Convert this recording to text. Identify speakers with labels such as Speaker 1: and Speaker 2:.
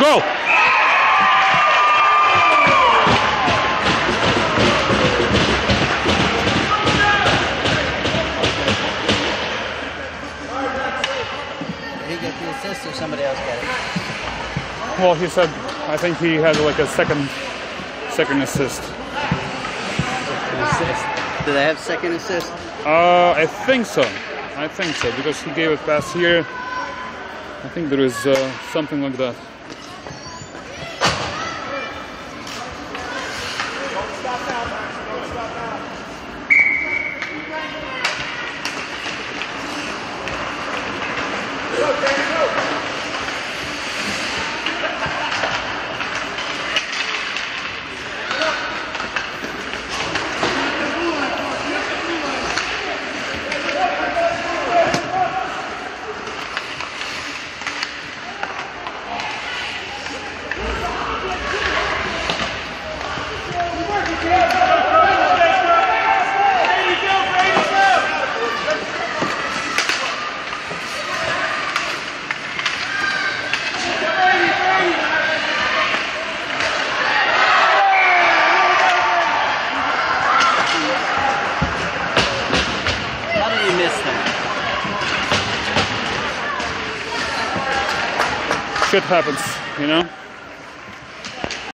Speaker 1: Go! Did he get the assist or somebody else got it?
Speaker 2: Well, he said, I think he had like a second, second assist.
Speaker 1: assist. Did I have second assist?
Speaker 2: Uh, I think so. I think so because he gave it pass here. I think there is uh, something like
Speaker 1: that.
Speaker 2: Shit happens, you know.